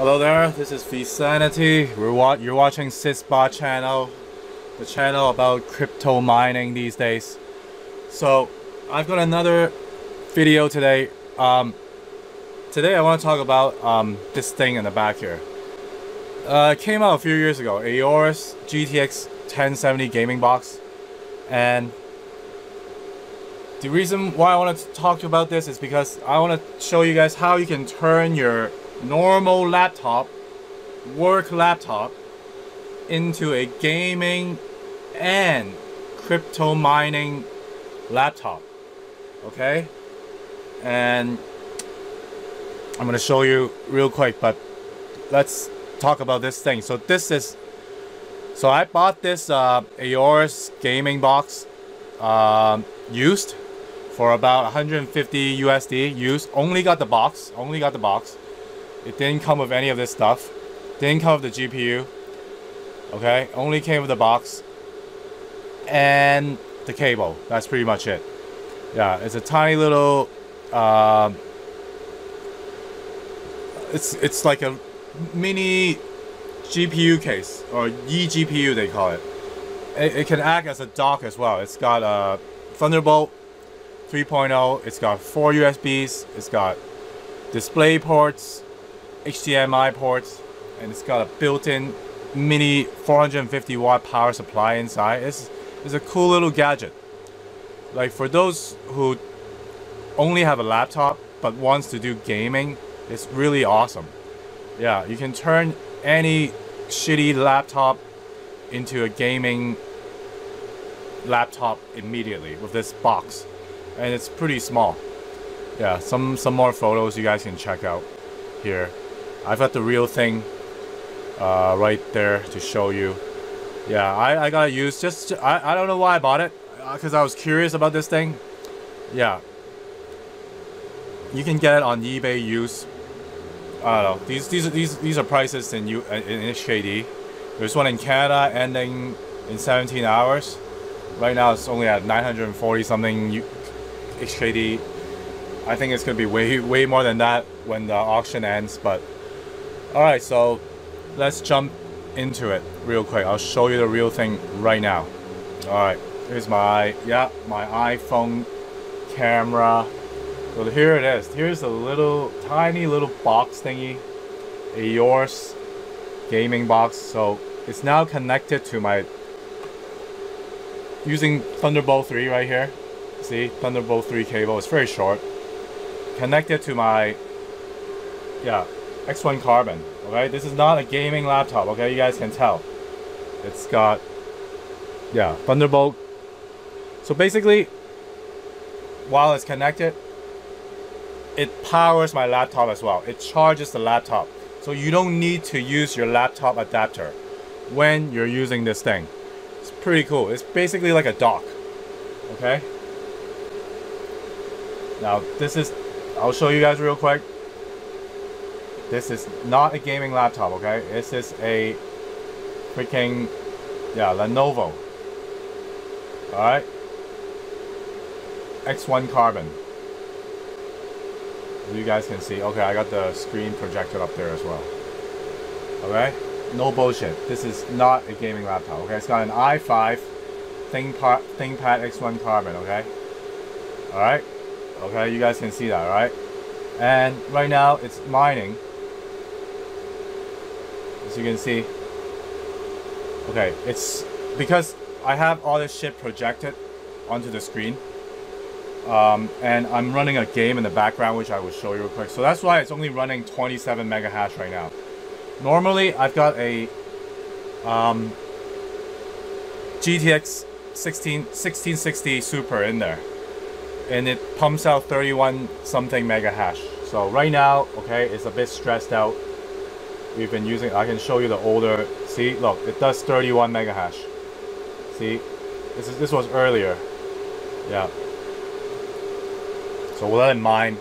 Hello there, this is Visanity. We're wa you're watching CISBROS channel, the channel about crypto mining these days. So, I've got another video today. Um, today I want to talk about um, this thing in the back here. Uh, it came out a few years ago, Aorus GTX 1070 gaming box. And the reason why I want to talk to you about this is because I want to show you guys how you can turn your normal laptop, work laptop, into a gaming and crypto mining laptop. Okay? And I'm gonna show you real quick, but let's talk about this thing. So this is so I bought this uh, Aorus gaming box uh, used for about 150 USD used. Only got the box. Only got the box. It didn't come with any of this stuff. Didn't come with the GPU. Okay, only came with the box and the cable. That's pretty much it. Yeah, it's a tiny little. Uh, it's it's like a mini GPU case or eGPU they call it. it. It can act as a dock as well. It's got a Thunderbolt 3.0. It's got four USBs. It's got display ports, HDMI ports, and it's got a built-in mini 450 watt power supply inside. It's, it's a cool little gadget. Like for those who only have a laptop but wants to do gaming, it's really awesome. Yeah, you can turn any shitty laptop into a gaming laptop immediately with this box. And it's pretty small. Yeah, some some more photos you guys can check out here. I've got the real thing uh, right there to show you. Yeah, I, I got used just, I, I don't know why I bought it. Because uh, I was curious about this thing. Yeah. You can get it on eBay used. I don't know. These these are these these are prices in U in HKD. There's one in Canada ending in 17 hours. Right now it's only at 940 something HKD. I think it's gonna be way way more than that when the auction ends. But all right, so let's jump into it real quick. I'll show you the real thing right now. All right, here's my yeah my iPhone camera. So here it is. Here's a little tiny little box thingy, Aorus gaming box. So it's now connected to my using Thunderbolt 3 right here. See, Thunderbolt 3 cable. It's very short. Connected to my yeah X1 Carbon. Okay, this is not a gaming laptop. Okay, you guys can tell. It's got yeah Thunderbolt. So basically, while it's connected, it powers my laptop as well. It charges the laptop. So you don't need to use your laptop adapter when you're using this thing. It's pretty cool. It's basically like a dock. Okay? Now this is, I'll show you guys real quick. This is not a gaming laptop, okay? This is a freaking, yeah, Lenovo. Alright? X1 Carbon you guys can see. Okay, I got the screen projected up there as well. Okay? No bullshit. This is not a gaming laptop, okay? It's got an i5 ThinkPad, ThinkPad X1 Carbon, okay? Alright? Okay, you guys can see that, right? And right now, it's mining. As you can see. Okay, it's because I have all this shit projected onto the screen. Um, and I'm running a game in the background which I will show you real quick. So that's why it's only running 27 mega hash right now. Normally I've got a um, GTX 16, 1660 Super in there and it pumps out 31 something mega hash. So right now, okay, it's a bit stressed out. We've been using, I can show you the older, see, look, it does 31 mega hash. See, this is this was earlier. Yeah. So with that in mind,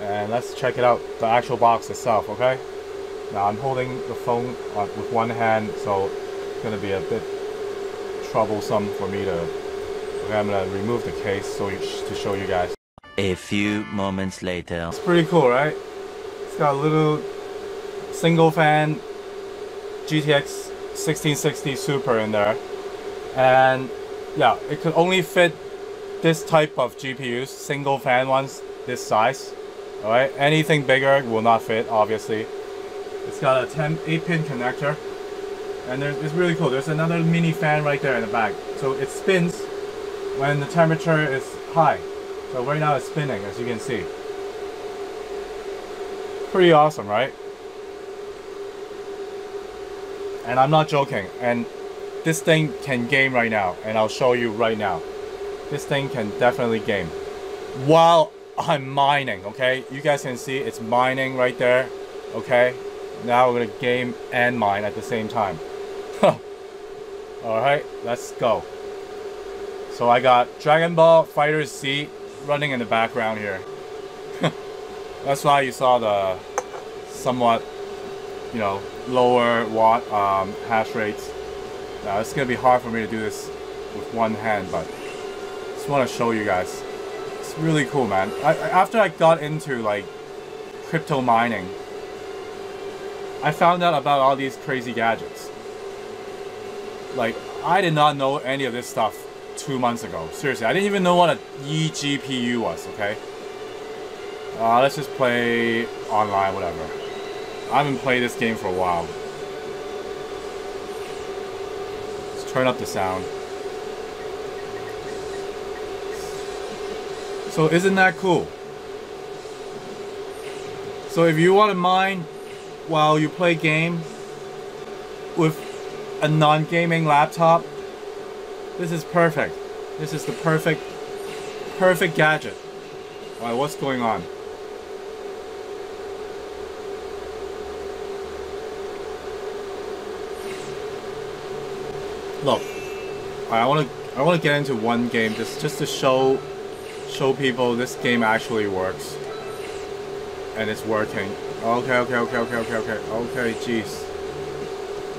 and let's check it out, the actual box itself, okay? Now I'm holding the phone uh, with one hand, so it's gonna be a bit troublesome for me to, okay, I'm gonna remove the case so you, to show you guys. A few moments later. It's pretty cool, right? It's got a little single fan GTX 1660 Super in there. And yeah, it could only fit this type of GPUs, single fan ones, this size. Alright, anything bigger will not fit, obviously. It's got a 10, 8 pin connector. And it's really cool. There's another mini fan right there in the back. So it spins when the temperature is high. So right now it's spinning, as you can see. Pretty awesome, right? And I'm not joking. And this thing can game right now. And I'll show you right now. This thing can definitely game. While I'm mining, okay? You guys can see it's mining right there, okay? Now we're gonna game and mine at the same time. Alright, let's go. So I got Dragon Ball FighterZ running in the background here. That's why you saw the somewhat, you know, lower watt um, hash rates. Now it's gonna be hard for me to do this with one hand, but just want to show you guys. It's really cool, man. I, after I got into like crypto mining, I found out about all these crazy gadgets. Like, I did not know any of this stuff two months ago. Seriously, I didn't even know what a eGPU was, okay? Uh, let's just play online, whatever. I haven't played this game for a while. Let's turn up the sound. So isn't that cool? So if you want to mine while you play game with a non-gaming laptop, this is perfect. This is the perfect, perfect gadget. Alright, what's going on? Look, I want to, I want to get into one game just, just to show show people this game actually works. And it's working. Okay, okay, okay, okay, okay, okay. Okay, jeez.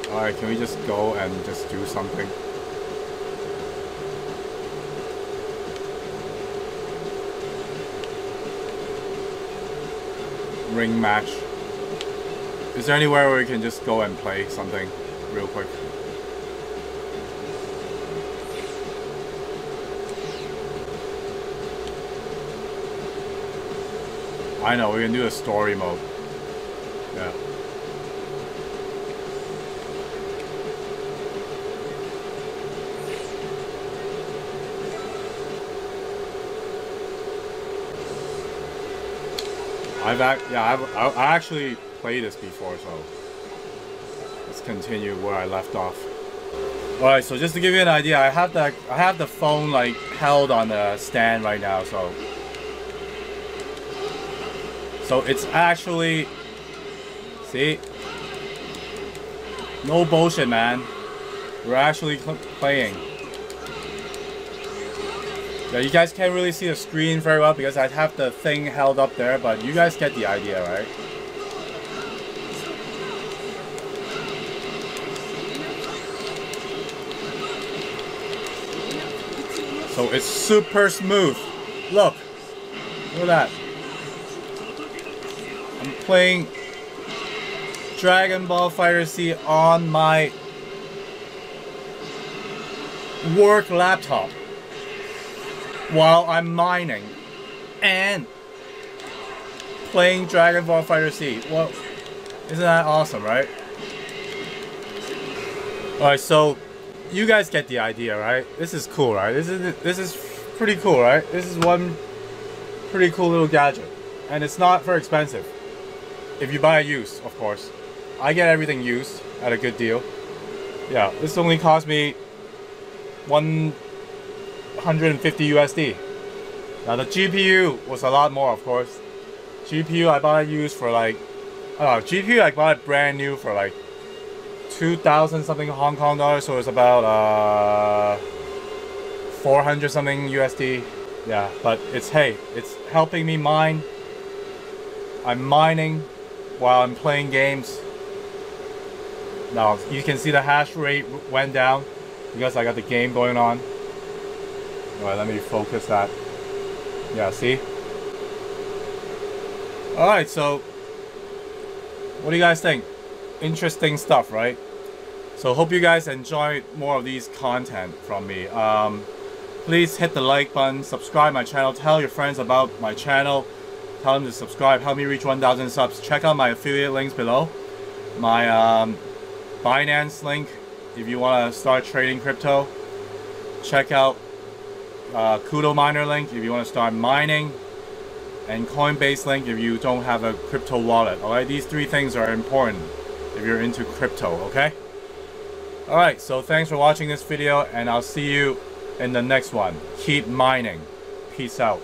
Alright, can we just go and just do something? Ring match. Is there anywhere where we can just go and play something real quick? I know, we can do a story mode. Yeah. I've yeah I've I actually played this before so let's continue where I left off. Alright, so just to give you an idea, I have the I have the phone like held on the stand right now, so so it's actually, see, no bullshit, man. We're actually playing. Yeah, you guys can't really see the screen very well because I have the thing held up there, but you guys get the idea, right? So it's super smooth. Look. Look at that playing Dragon Ball FighterZ on my work laptop while I'm mining and playing Dragon Ball FighterZ. Well, isn't that awesome, right? Alright, so you guys get the idea, right? This is cool, right? This is this is pretty cool, right? This is one pretty cool little gadget. And it's not very expensive. If you buy a used, of course. I get everything used at a good deal. Yeah, this only cost me 150 USD. Now the GPU was a lot more, of course. GPU I bought used for like, oh, GPU I bought brand new for like 2,000 something Hong Kong dollars, so it's about uh, 400 something USD. Yeah, but it's hey, it's helping me mine. I'm mining while I'm playing games. Now you can see the hash rate went down because I got the game going on. Alright, let me focus that. Yeah, see? Alright, so What do you guys think? Interesting stuff, right? So hope you guys enjoy more of these content from me. Um, please hit the like button, subscribe my channel, tell your friends about my channel, tell them to subscribe, help me reach 1,000 subs. Check out my affiliate links below. My um, Binance link if you want to start trading crypto. Check out uh, Cudo Miner link if you want to start mining. And Coinbase link if you don't have a crypto wallet. Alright, these three things are important if you're into crypto, okay? Alright, so thanks for watching this video and I'll see you in the next one. Keep mining. Peace out.